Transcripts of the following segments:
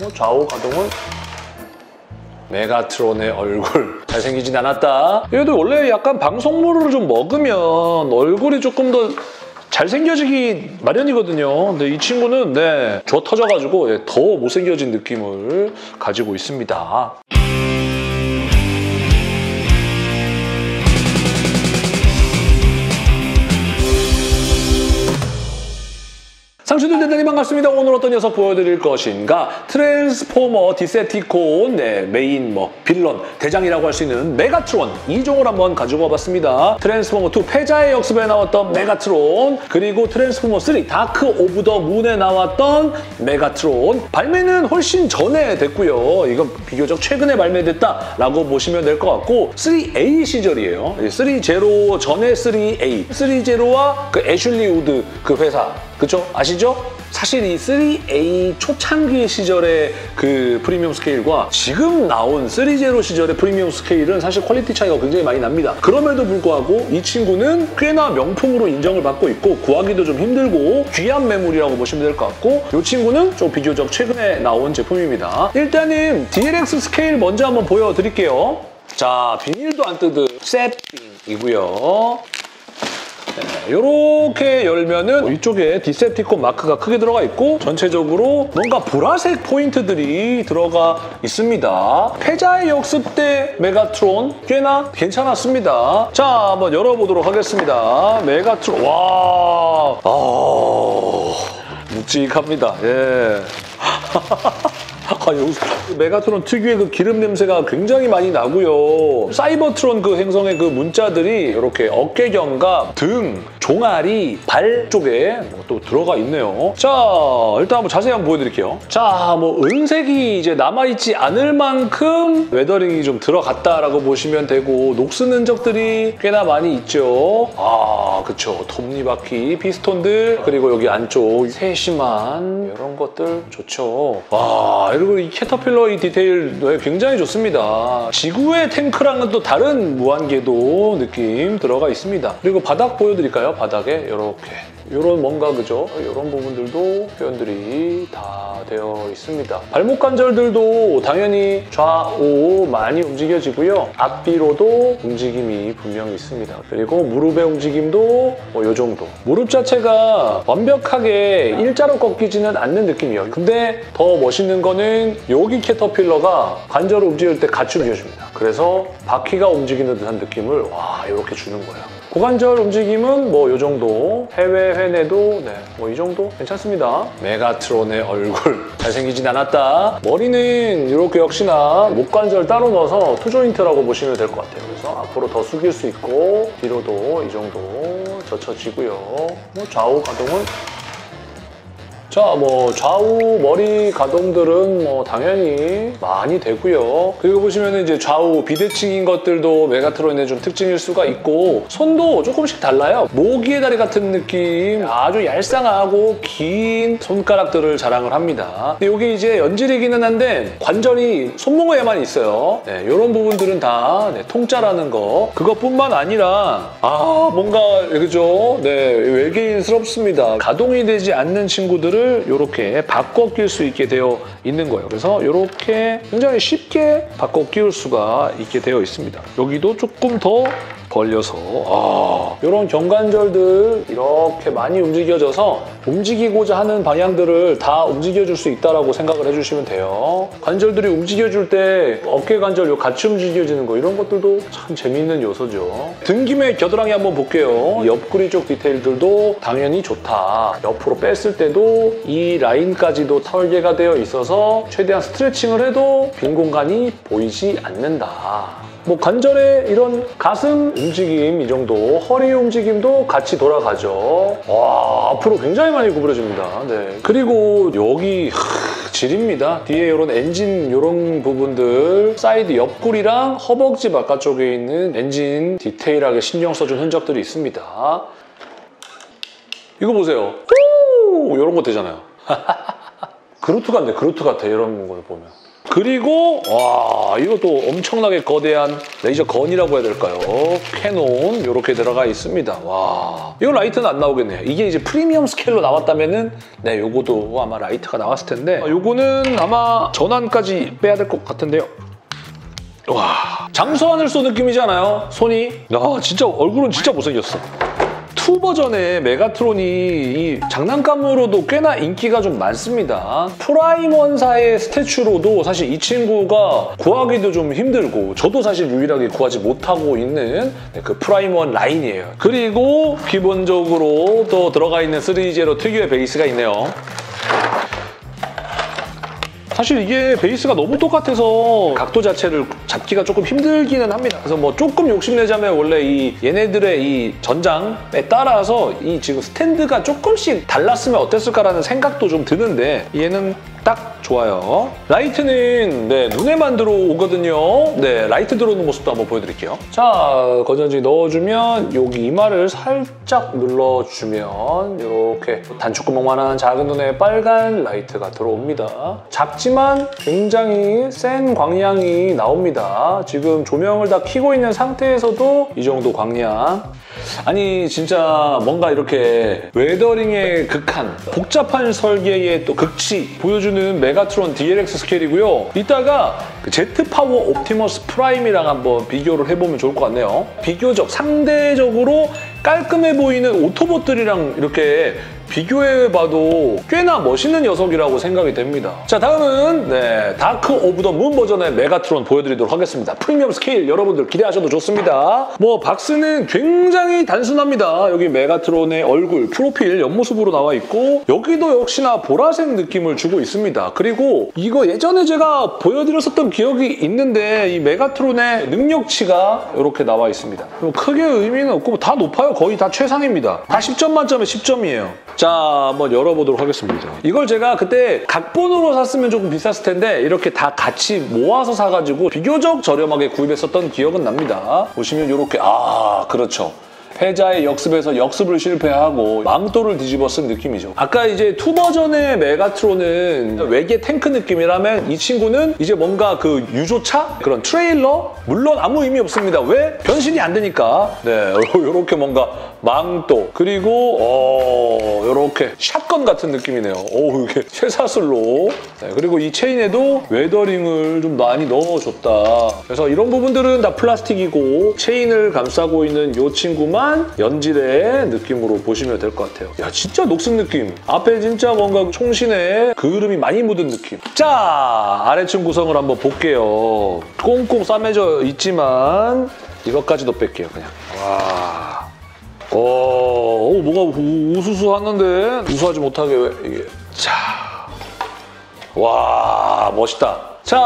뭐 좌우 가동은 메가트론의 얼굴 잘생기진 않았다. 얘도 원래 약간 방송물을 좀 먹으면 얼굴이 조금 더 잘생겨지기 마련이거든요. 근데 이 친구는 네, 조 터져가지고 예, 더 못생겨진 느낌을 가지고 있습니다. 상추들 대단히 반갑습니다. 오늘 어떤 녀석 보여드릴 것인가? 트랜스포머 디셉티콘 네, 메인 뭐 빌런 대장이라고 할 수 있는 메가트론 이종을 한번 가지고 와봤습니다. 트랜스포머 2 패자의 역습에 나왔던 메가트론 그리고 트랜스포머 3 Dark of the Moon에 나왔던 메가트론 발매는 훨씬 전에 됐고요. 이건 비교적 최근에 발매됐다라고 보시면 될 것 같고 3A 시절이에요. 3제로 전에 3A 3제로와 그 애슐리 우드 그 회사 그쵸? 아시죠? 사실 이 3A 초창기 시절의 그 프리미엄 스케일과 지금 나온 3제로 시절의 프리미엄 스케일은 사실 퀄리티 차이가 굉장히 많이 납니다. 그럼에도 불구하고 이 친구는 꽤나 명품으로 인정을 받고 있고 구하기도 좀 힘들고 귀한 매물이라고 보시면 될 것 같고 이 친구는 좀 비교적 최근에 나온 제품입니다. 일단은 DLX 스케일 먼저 한번 보여드릴게요. 자, 비닐도 안 뜯은 새삥이고요. 이렇게 열면은 이쪽에 디셉티콘 마크가 크게 들어가 있고 전체적으로 뭔가 보라색 포인트들이 들어가 있습니다. 패자의 역습 때 메가트론 꽤나 괜찮았습니다. 자, 한번 열어보도록 하겠습니다. 메가트론, 와, 아, 묵직합니다. 예. 아, 여기서 메가트론 특유의 그 기름 냄새가 굉장히 많이 나고요. 사이버트론 그 행성의 그 문자들이 이렇게 어깨 견갑 등, 종아리, 발 쪽에 뭐 또 들어가 있네요. 자, 일단 한번 자세히 한번 보여드릴게요. 자, 뭐 은색이 이제 남아있지 않을 만큼 웨더링이 좀 들어갔다라고 보시면 되고 녹슨 흔적들이 꽤나 많이 있죠. 아, 그쵸. 톱니바퀴, 피스톤들, 그리고 여기 안쪽 세심한 이런 것들 좋죠. 와, 그리고 이 캐터필러 이 디테일 굉장히 좋습니다. 지구의 탱크랑은 또 다른 무한궤도 느낌 들어가 있습니다. 그리고 바닥 보여드릴까요? 바닥에 이렇게. 이런 뭔가 그죠? 이런 부분들도 표현들이 다 되어 있습니다. 발목 관절들도 당연히 좌우 많이 움직여지고요. 앞뒤로도 움직임이 분명히 있습니다. 그리고 무릎의 움직임도 뭐 이 정도. 무릎 자체가 완벽하게 일자로 꺾이지는 않는 느낌이에요. 근데 더 멋있는 거는 여기 캐터필러가 관절을 움직일 때 같이 움직여줍니다. 그래서 바퀴가 움직이는 듯한 느낌을 와 이렇게 주는 거예요. 고관절 움직임은 뭐 이 정도 해외 회내도 네, 뭐 이 정도 괜찮습니다. 메가트론의 얼굴 잘생기진 않았다. 머리는 이렇게 역시나 목관절 따로 넣어서 two joint라고 보시면 될 것 같아요. 그래서 앞으로 더 숙일 수 있고 뒤로도 이 정도 젖혀지고요. 뭐 좌우 가동은 자, 뭐 좌우 머리 가동들은 뭐 당연히 많이 되고요. 그리고 보시면 이제 좌우 비대칭인 것들도 메가트론의 좀 특징일 수가 있고 손도 조금씩 달라요. 모기의 다리 같은 느낌, 아주 얄쌍하고 긴 손가락들을 자랑을 합니다. 근데 이게 이제 연질이기는 한데 관절이 손목에만 있어요. 네, 이런 부분들은 다 네, 통짜라는 거. 그것뿐만 아니라 아 뭔가 그죠? 네 외계인스럽습니다. 가동이 되지 않는 친구들 을 이렇게 바꿔 끼울 수 있게 되어 있는 거예요. 그래서 이렇게 굉장히 쉽게 바꿔 끼울 수가 있게 되어 있습니다. 여기도 조금 더 벌려서 아, 이런 경관절들 이렇게 많이 움직여져서 움직이고자 하는 방향들을 다 움직여줄 수 있다고 생각을 해주시면 돼요. 관절들이 움직여줄 때 어깨 관절 요 같이 움직여지는 거 이런 것들도 참 재미있는 요소죠. 등김의 겨드랑이 한번 볼게요. 옆구리 쪽 디테일들도 당연히 좋다. 옆으로 뺐을 때도 이 라인까지도 설계가 되어 있어서 최대한 스트레칭을 해도 빈 공간이 보이지 않는다. 뭐 관절의 이런 가슴 움직임 이 정도, 허리 움직임도 같이 돌아가죠. 와 앞으로 굉장히 많이 구부러집니다. 네. 그리고 여기 하, 질입니다. 뒤에 이런 엔진 이런 부분들 사이드 옆구리랑 허벅지 바깥쪽에 있는 엔진 디테일하게 신경 써준 흔적들이 있습니다. 이거 보세요. 오, 이런 거 되잖아요. 그루트 같네, 그루트 같아, 이런 걸 보면. 그리고 와 이것도 엄청나게 거대한 laser gun이라고 해야 될까요? cannon 이렇게 들어가 있습니다. 와 이거 라이트는 안 나오겠네요. 이게 이제 프리미엄 스케일로 나왔다면은 네 요거도 아마 라이트가 나왔을 텐데 아, 요거는 아마 전환까지 빼야 될 것 같은데요. 와쏘 느낌이잖아요. 손이 야 진짜 얼굴은 진짜 못생겼어. 2 버전의 메가트론이 이 장난감으로도 꽤나 인기가 좀 많습니다. 프라임 원사의 statue로도 사실 이 친구가 구하기도 좀 힘들고 저도 사실 유일하게 구하지 못하고 있는 그 프라임 원 라인이에요. 그리고 기본적으로 또 들어가 있는 Threezero 특유의 베이스가 있네요. 사실 이게 베이스가 너무 똑같아서 각도 자체를 잡기가 조금 힘들기는 합니다. 그래서 뭐 조금 욕심내자면 원래 이 얘네들의 이 전장에 따라서 이 지금 스탠드가 조금씩 달랐으면 어땠을까라는 생각도 좀 드는데 얘는 딱 좋아요. 라이트는 네, 눈에만 들어오거든요. 네, 라이트 들어오는 모습도 한번 보여드릴게요. 자, 건전지 넣어주면 여기 이마를 살짝 눌러주면 이렇게 단춧구멍만한 작은 눈에 빨간 라이트가 들어옵니다. 작지만 굉장히 센 광량이 나옵니다. 지금 조명을 다 켜고 있는 상태에서도 이 정도 광량. 아니 진짜 뭔가 이렇게 weathering의 극한, 복잡한 설계의 또 극치 보여주는 메가트론 DLX 스케일이고요. 이따가 그 제트 파워 옵티머스 프라임이랑 한번 비교를 해보면 좋을 것 같네요. 비교적, 상대적으로 깔끔해 보이는 오토봇들이랑 이렇게 비교해봐도 꽤나 멋있는 녀석이라고 생각이 됩니다. 자 다음은 네, Dark of the Moon 버전의 메가트론 보여드리도록 하겠습니다. 프리미엄 스케일 여러분들 기대하셔도 좋습니다. 뭐 박스는 굉장히 단순합니다. 여기 메가트론의 얼굴, 프로필 옆모습으로 나와 있고 여기도 역시나 보라색 느낌을 주고 있습니다. 그리고 이거 예전에 제가 보여드렸었던 기억이 있는데 이 메가트론의 능력치가 이렇게 나와 있습니다. 크게 의미는 없고 다 높아요. 거의 다 최상입니다. 다 10점 만점에 10점이에요. 자, 한번 열어보도록 하겠습니다. 이걸 제가 그때 각본으로 샀으면 조금 비쌌을 텐데 이렇게 다 같이 모아서 사가지고 비교적 저렴하게 구입했었던 기억은 납니다. 보시면 이렇게 아, 그렇죠. 패자의 역습에서 역습을 실패하고 망토를 뒤집어 쓴 느낌이죠. 아까 이제 two 버전의 메가트론은 외계 탱크 느낌이라면 이 친구는 이제 뭔가 그 유조차? 그런 트레일러? 물론 아무 의미 없습니다. 왜? 변신이 안 되니까. 네, 이렇게 뭔가 망토 그리고 어 이렇게 shotgun 같은 느낌이네요. 오 이게 쇠사슬로 네, 그리고 이 체인에도 weathering을 좀 많이 넣어줬다. 그래서 이런 부분들은 다 플라스틱이고 체인을 감싸고 있는 이 친구만 연질의 느낌으로 보시면 될 것 같아요. 야 진짜 녹슨 느낌. 앞에 진짜 뭔가 총신에 그을음이 많이 묻은 느낌. 자 아래층 구성을 한번 볼게요. 꽁꽁 싸매져 있지만 이것까지도 뺄게요 그냥. 와. 어, 어, 뭐가 우- 우수수 하는데 우수하지 못하게 왜 이게 자, 와 멋있다. 자,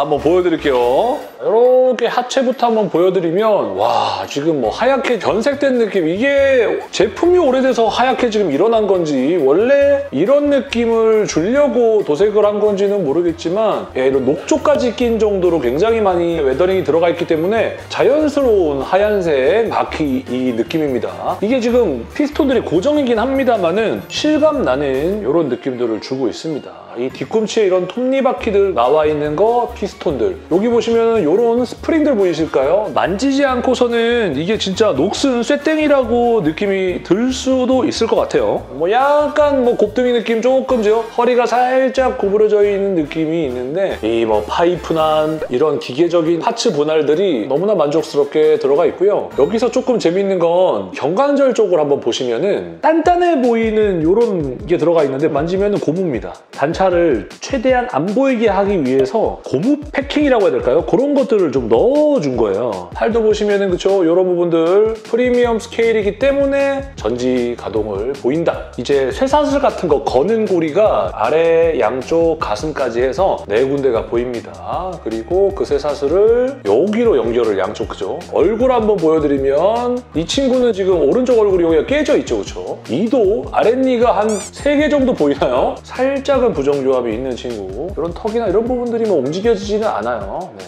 한번 보여드릴게요. 이렇게 하체부터 한번 보여드리면 와 지금 뭐 하얗게 변색된 느낌 이게 제품이 오래돼서 하얗게 지금 일어난 건지 원래 이런 느낌을 주려고 도색을 한 건지는 모르겠지만 예, 이런 녹조까지 낀 정도로 굉장히 많이 weathering이 들어가 있기 때문에 자연스러운 하얀색 바퀴 이 느낌입니다. 이게 지금 피스톤들이 고정이긴 합니다만은 실감 나는 이런 느낌들을 주고 있습니다. 이 뒤꿈치에 이런 톱니바퀴들 나와 있는 거 피스톤들 여기 보시면 이런 스프링들 보이실까요? 만지지 않고서는 이게 진짜 녹슨 쇳덩이라고 느낌이 들 수도 있을 것 같아요. 뭐 약간 뭐 곱등이 느낌 조금죠. 허리가 살짝 구부러져 있는 느낌이 있는데 이 뭐 파이프나 이런 기계적인 파츠 분할들이 너무나 만족스럽게 들어가 있고요. 여기서 조금 재밌는 건 경관절 쪽을 한번 보시면은 단단해 보이는 이런 게 들어가 있는데 만지면 고무입니다. 단차 를 최대한 안 보이게 하기 위해서 고무 패킹이라고 해야 될까요? 그런 것들을 좀 넣어준 거예요. 팔도 보시면은 그쵸? 이런 부분들 프리미엄 스케일이기 때문에 전지 가동을 보인다. 이제 쇠사슬 같은 거 거는 고리가 아래 양쪽 가슴까지 해서 네 군데가 보입니다. 그리고 그 쇠사슬을 여기로 연결을 양쪽 그죠? 얼굴 한번 보여드리면 이 친구는 지금 오른쪽 얼굴이 여기가 깨져 있죠, 그쵸? 이도 아랫니가 한세개 정도 보이나요? 살짝은 부정교합이 있는 친구. 이런 턱이나 이런 부분들이 뭐 움직여지지는 않아요. 네.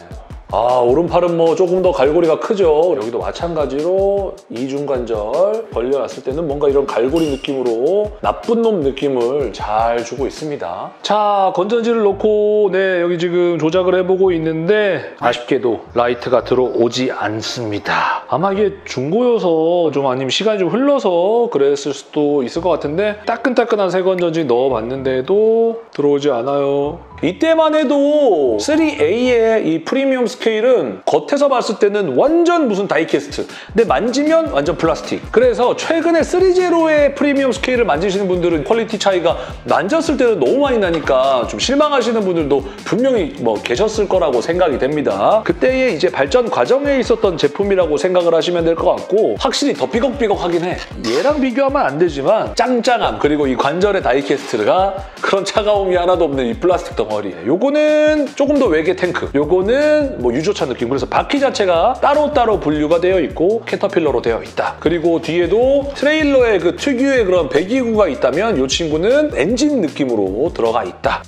아 오른팔은 뭐 조금 더 갈고리가 크죠. 여기도 마찬가지로 이중관절 벌려놨을 때는 뭔가 이런 갈고리 느낌으로 나쁜 놈 느낌을 잘 주고 있습니다. 자 건전지를 넣고 네 여기 지금 조작을 해보고 있는데 아쉽게도 라이트가 들어오지 않습니다. 아마 이게 중고여서 좀 아니면 시간이 좀 흘러서 그랬을 수도 있을 것 같은데 따끈따끈한 새 건전지 넣어봤는데도 들어오지 않아요. 이때만 해도 3A의 이 프리미엄 스케일은 겉에서 봤을 때는 완전 무슨 다이캐스트. 근데 만지면 완전 플라스틱. 그래서 최근에 3제로의 프리미엄 스케일을 만지시는 분들은 quality 차이가 만졌을 때는 너무 많이 나니까 좀 실망하시는 분들도 분명히 뭐 계셨을 거라고 생각이 됩니다. 그때의 이제 발전 과정에 있었던 제품이라고 생각을 하시면 될 것 같고 확실히 더 삐걱삐걱하긴 해. 얘랑 비교하면 안 되지만 짱짱함 그리고 이 관절의 다이캐스트가 그런 차가움이 하나도 없는 이 플라스틱 덩어리. 요거는 조금 더 외계 탱크. 요거는 뭐 유조차 느낌. 그래서 바퀴 자체가 따로따로 분류가 되어 있고 캐터필러로 되어 있다. 그리고 뒤에도 트레일러의 그 특유의 그런 배기구가 있다면 이 친구는 엔진 느낌으로 들어가 있다.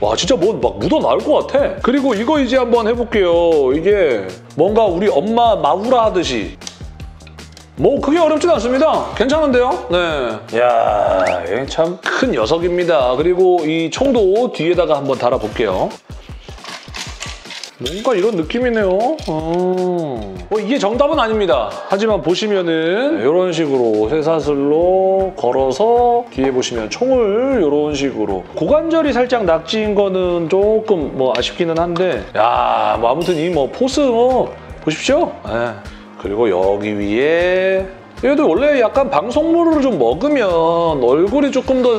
와 진짜 뭐 막 묻어 나올 것 같아. 그리고 이거 이제 한번 해볼게요. 이게 뭔가 우리 엄마 마후라 하듯이 뭐 그게 어렵진 않습니다. 괜찮은데요? 네. 야, 참 큰 녀석입니다. 그리고 이 총도 뒤에다가 한번 달아볼게요. 뭔가 이런 느낌이네요. 어. 뭐 이게 정답은 아닙니다. 하지만 보시면은 이런 식으로 쇠사슬로 걸어서 뒤에 보시면 총을 이런 식으로 고관절이 살짝 낙지인 거는 조금 뭐 아쉽기는 한데 야, 뭐 아무튼 이 뭐 포스 뭐 보십시오. 예. 그리고 여기 위에 얘도 원래 약간 방송물을 좀 먹으면 얼굴이 조금 더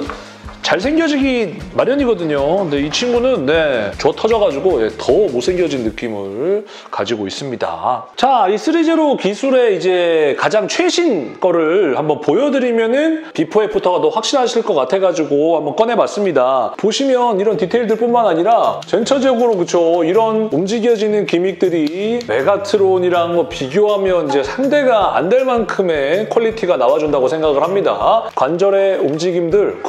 잘생겨지기 마련이거든요. 근데 이 친구는 네, 줘 터져가지고 예, 더 못생겨진 느낌을 가지고 있습니다. 자, 이 Threezero 기술의 이제 가장 최신 거를 한번 보여드리면은 비포 애프터가 더 확실하실 것 같아가지고 한번 꺼내봤습니다. 보시면 이런 디테일들뿐만 아니라 전체적으로 그쵸 이런 움직여지는 gimmick들이 메가트론이랑 뭐 비교하면 이제 상대가 안 될 만큼의 quality가 나와준다고 생각을 합니다. 관절의 움직임들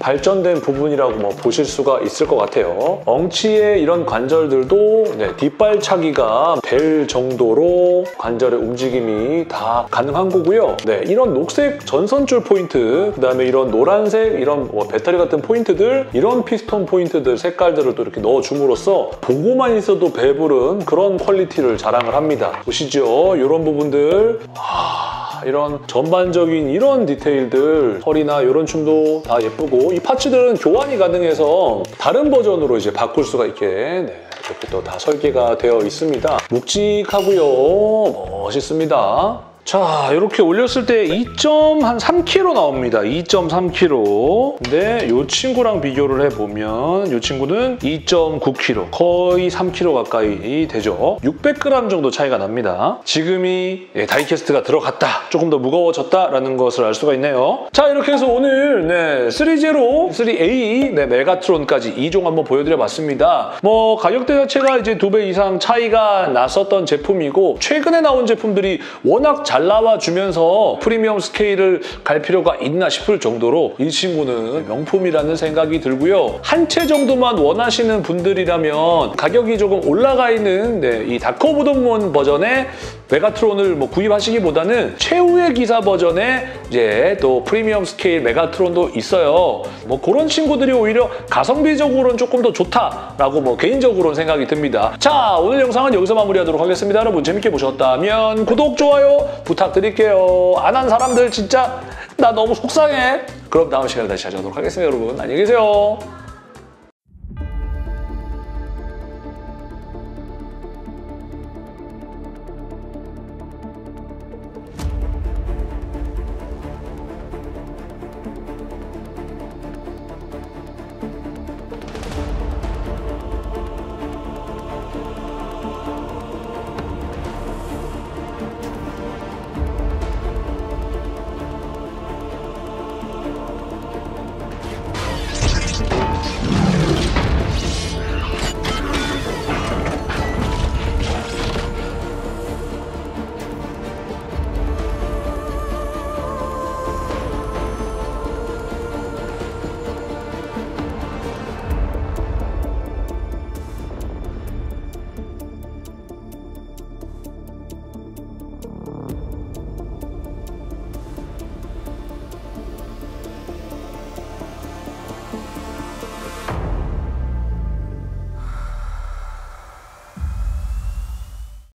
발전된 부분이라고 뭐 보실 수가 있을 것 같아요. 엉치의 이런 관절들도 네, 뒷발차기가 될 정도로 관절의 움직임이 다 가능한 거고요. 네, 이런 녹색 전선줄 포인트, 그다음에 이런 노란색 이런 뭐 배터리 같은 포인트들, 이런 피스톤 포인트들 색깔들을 또 이렇게 넣어줌으로써 보고만 있어도 배부른 그런 퀄리티를 자랑을 합니다. 보시죠, 이런 부분들. 와... 이런 전반적인 이런 디테일들 허리나 이런 춤도 다 예쁘고 이 파츠들은 교환이 가능해서 다른 버전으로 이제 바꿀 수가 있게 네, 이렇게 또 다 설계가 되어 있습니다. 묵직하고요. 멋있습니다. 자, 이렇게 올렸을 때 2.3kg 나옵니다. 2.3kg. 근데 이 친구랑 비교를 해보면 이 친구는 2.9kg. 거의 3kg 가까이 되죠. 600g 정도 차이가 납니다. 지금이 예, 다이캐스트가 들어갔다. 조금 더 무거워졌다라는 것을 알 수가 있네요. 자, 이렇게 해서 오늘 네, 3제로, 3A, 네, 메가트론까지 2종 한번 보여드려봤습니다. 뭐 가격대 자체가 이제 두 배 이상 차이가 났었던 제품이고 최근에 나온 제품들이 워낙 잘 나와주면서 프리미엄 스케일을 갈 필요가 있나 싶을 정도로 이 친구는 명품이라는 생각이 들고요. 한 채 정도만 원하시는 분들이라면 가격이 조금 올라가 있는 네, 이 Dark of the Moon 버전의 메가트론을 뭐 구입하시기보다는 최후의 기사 버전의 이제 또 프리미엄 스케일 메가트론도 있어요. 뭐 그런 친구들이 오히려 가성비적으로는 조금 더 좋다라고 뭐 개인적으로는 생각이 듭니다. 자 오늘 영상은 여기서 마무리하도록 하겠습니다. 여러분 재밌게 보셨다면 구독, 좋아요 부탁드릴게요. 안 한 사람들 진짜 나 너무 속상해. 그럼 다음 시간에 다시 찾아오도록 하겠습니다. 여러분 안녕히 계세요.